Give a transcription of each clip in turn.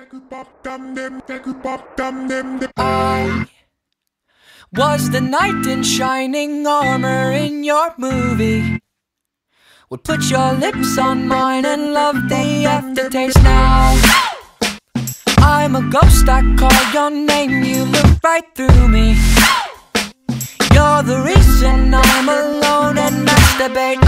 I was the knight in shining armor in your movie. Would put your lips on mine and love the aftertaste now. I'm a ghost, I call your name, you look right through me. You're the reason I'm alone and masturbate.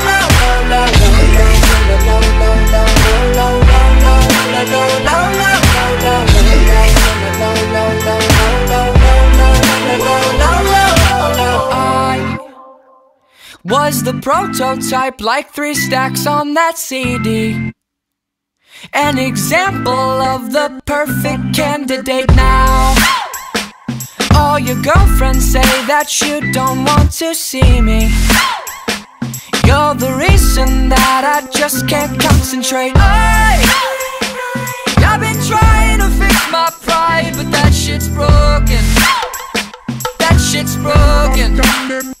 was the prototype, like three stacks on that CD. An example of the perfect candidate now. All your girlfriends say that you don't want to see me. You're the reason that I just can't concentrate. Aye. I've been trying to fix my pride, but that shit's broken. That shit's broken.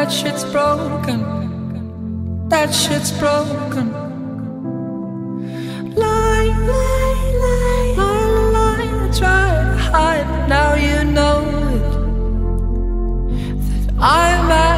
That shit's broken. That shit's broken. Lie, lie, lie, lie, lie. I to hide, now you know it. That I'm out.